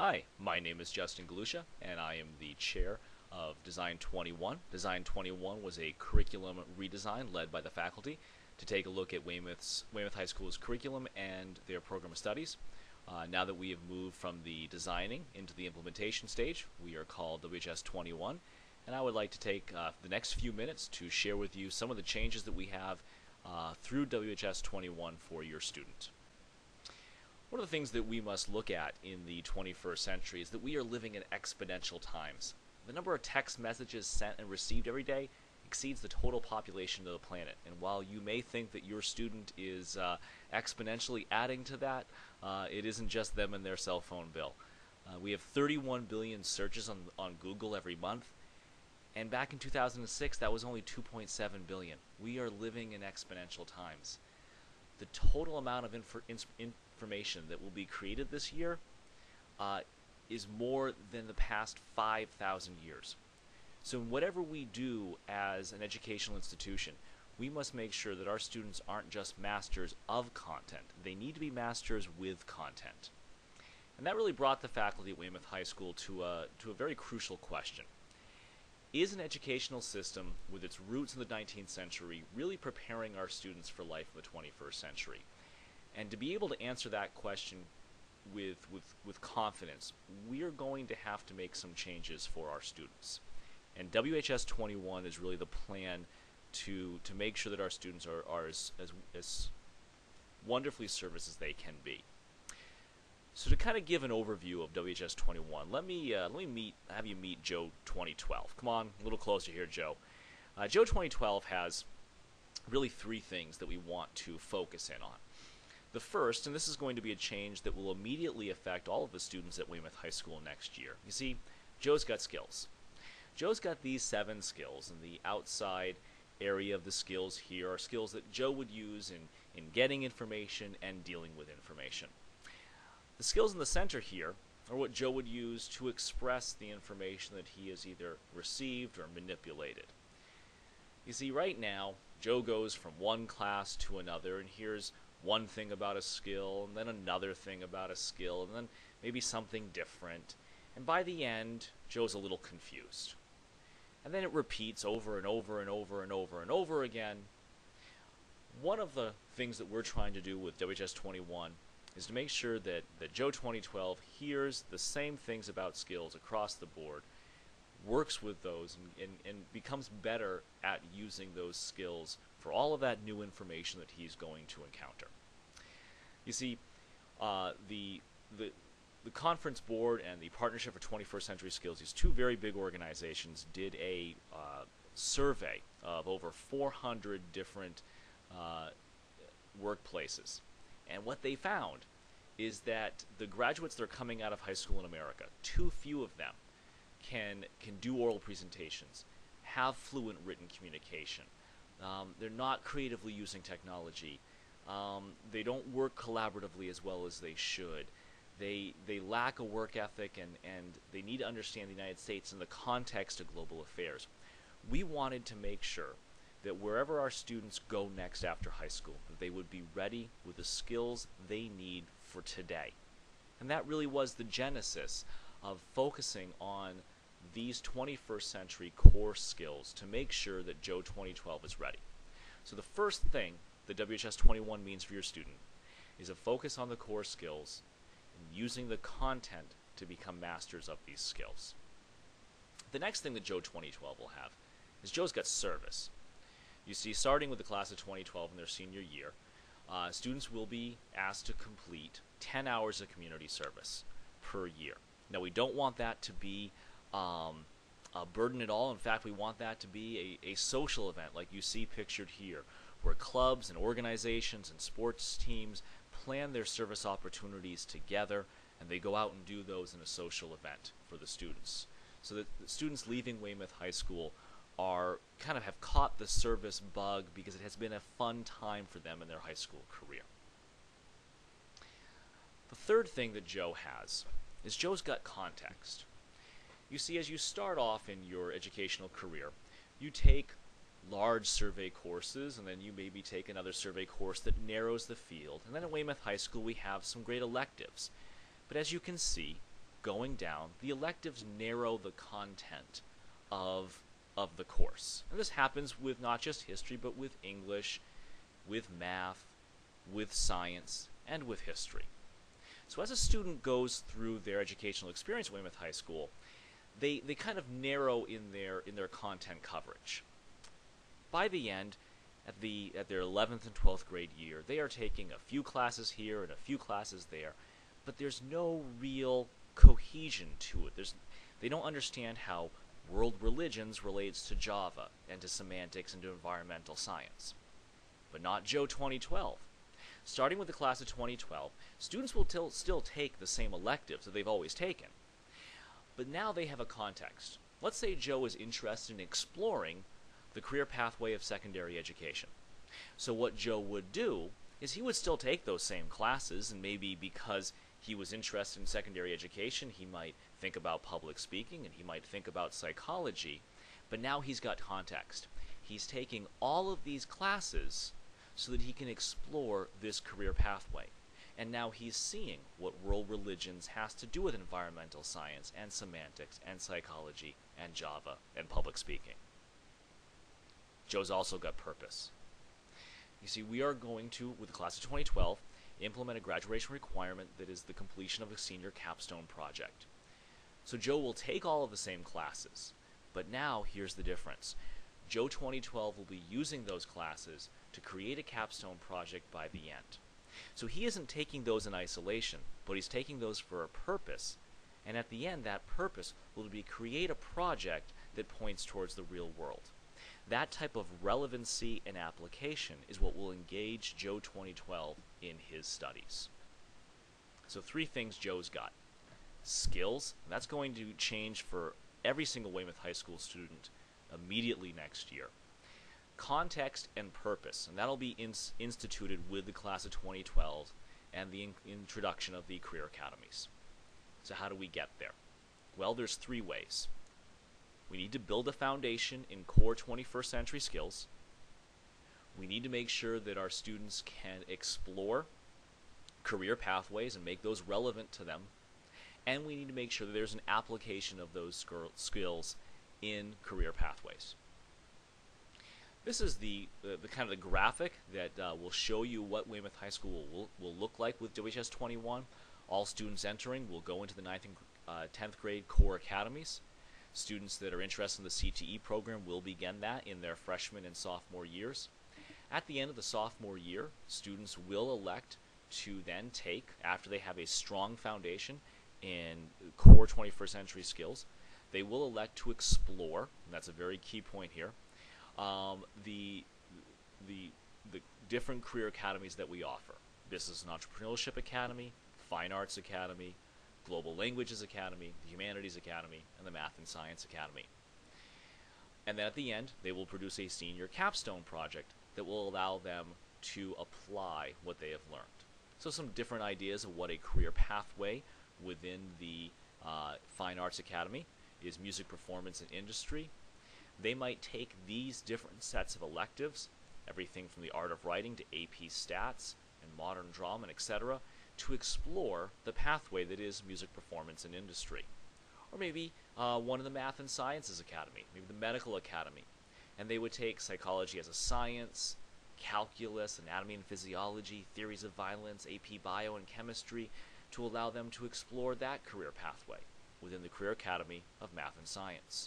Hi, my name is Justin Galusha, and I am the chair of Design 21. Design 21 was a curriculum redesign led by the faculty to take a look at Weymouth's, Weymouth High School's curriculum and their program of studies. Uh, now that we have moved from the designing into the implementation stage, we are called WHS 21, and I would like to take uh, the next few minutes to share with you some of the changes that we have uh, through WHS 21 for your student. One of the things that we must look at in the 21st century is that we are living in exponential times. The number of text messages sent and received every day exceeds the total population of the planet. And while you may think that your student is uh, exponentially adding to that, uh, it isn't just them and their cell phone bill. Uh, we have 31 billion searches on, on Google every month. And back in 2006, that was only 2.7 billion. We are living in exponential times. The total amount of infor- information that will be created this year uh, is more than the past 5,000 years. So, in whatever we do as an educational institution, we must make sure that our students aren't just masters of content, they need to be masters with content. And that really brought the faculty at Weymouth High School to a, to a very crucial question. Is an educational system with its roots in the 19th century really preparing our students for life in the 21st century? And to be able to answer that question with, with, with confidence, we are going to have to make some changes for our students. And WHS 21 is really the plan to, to make sure that our students are, are as, as, as wonderfully serviced as they can be. So to kind of give an overview of WHS 21, let me uh, let me meet have you meet Joe 2012. Come on, a little closer here, Joe. Uh, Joe 2012 has really three things that we want to focus in on. The first, and this is going to be a change that will immediately affect all of the students at Weymouth High School next year. You see, Joe's got skills. Joe's got these seven skills, and the outside area of the skills here are skills that Joe would use in, in getting information and dealing with information. The skills in the center here are what Joe would use to express the information that he has either received or manipulated. You see, right now, Joe goes from one class to another and hears one thing about a skill, and then another thing about a skill, and then maybe something different. And by the end, Joe's a little confused. And then it repeats over and over and over and over and over again. One of the things that we're trying to do with WHS 21 is to make sure that, that Joe 2012 hears the same things about skills across the board, works with those, and, and, and becomes better at using those skills for all of that new information that he's going to encounter. You see, uh, the, the, the conference board and the Partnership for 21st Century Skills, these two very big organizations, did a uh, survey of over 400 different uh, workplaces. And what they found is that the graduates that are coming out of high school in America, too few of them can, can do oral presentations, have fluent written communication, um, they're not creatively using technology. Um, they don't work collaboratively as well as they should. They, they lack a work ethic and, and they need to understand the United States in the context of global affairs. We wanted to make sure that wherever our students go next after high school, they would be ready with the skills they need for today. And that really was the genesis of focusing on these 21st century core skills to make sure that Joe 2012 is ready. So the first thing that WHS 21 means for your student is a focus on the core skills and using the content to become masters of these skills. The next thing that Joe 2012 will have is Joe's got service. You see, starting with the class of 2012 in their senior year, uh, students will be asked to complete 10 hours of community service per year. Now, we don't want that to be um, a burden at all. In fact, we want that to be a, a social event like you see pictured here, where clubs and organizations and sports teams plan their service opportunities together and they go out and do those in a social event for the students. So that the students leaving Weymouth High School are kind of have caught the service bug because it has been a fun time for them in their high school career. The third thing that Joe has is Joe's got context. You see, as you start off in your educational career, you take large survey courses, and then you maybe take another survey course that narrows the field. And then at Weymouth High School, we have some great electives. But as you can see, going down, the electives narrow the content of of the course. And this happens with not just history, but with English, with math, with science, and with history. So as a student goes through their educational experience at Weymouth High School, they, they kind of narrow in their in their content coverage. By the end, at the at their 11th and 12th grade year, they are taking a few classes here and a few classes there, but there's no real cohesion to it. There's they don't understand how world religions relates to Java and to semantics and to environmental science. But not Joe 2012. Starting with the class of 2012, students will til- still take the same electives that they've always taken. But now they have a context. Let's say Joe is interested in exploring the career pathway of secondary education. So what Joe would do is he would still take those same classes and maybe because he was interested in secondary education, he might think about public speaking and he might think about psychology, but now he's got context. He's taking all of these classes so that he can explore this career pathway. And now he's seeing what world religions has to do with environmental science and semantics and psychology and Java and public speaking. Joe's also got purpose. You see, we are going to, with the class of 2012, implement a graduation requirement that is the completion of a senior capstone project. So Joe will take all of the same classes, but now here's the difference. Joe 2012 will be using those classes to create a capstone project by the end. So he isn't taking those in isolation, but he's taking those for a purpose. And at the end, that purpose will be create a project that points towards the real world. That type of relevancy and application is what will engage Joe 2012 in his studies. So three things Joe's got. Skills, that's going to change for every single Weymouth High School student immediately next year. Context and purpose, and that'll be ins- instituted with the class of 2012 and the in- introduction of the career academies. So how do we get there? Well, there's three ways. We need to build a foundation in core 21st century skills. We need to make sure that our students can explore career pathways and make those relevant to them. And we need to make sure that there's an application of those skills in career pathways. This is the, uh, the kind of the graphic that uh, will show you what Weymouth High School will, will look like with WHS 21. All students entering will go into the 9th and uh, 10th grade core academies. Students that are interested in the CTE program will begin that in their freshman and sophomore years. At the end of the sophomore year, students will elect to then take, after they have a strong foundation in core 21st century skills, they will elect to explore, and that's a very key point here, um, the, the, the different career academies that we offer. Business and Entrepreneurship Academy, Fine Arts Academy, Global Languages Academy, the Humanities Academy, and the Math and Science Academy. And then at the end, they will produce a senior capstone project that will allow them to apply what they have learned. So some different ideas of what a career pathway within the uh, Fine Arts Academy is music performance and industry. They might take these different sets of electives, everything from the art of writing to AP stats and modern drama, and etc., to explore the pathway that is music performance and industry. Or maybe uh, one of the Math and Sciences Academy, maybe the Medical Academy. And they would take psychology as a science, calculus, anatomy and physiology, theories of violence, AP bio, and chemistry to allow them to explore that career pathway within the Career Academy of Math and Science.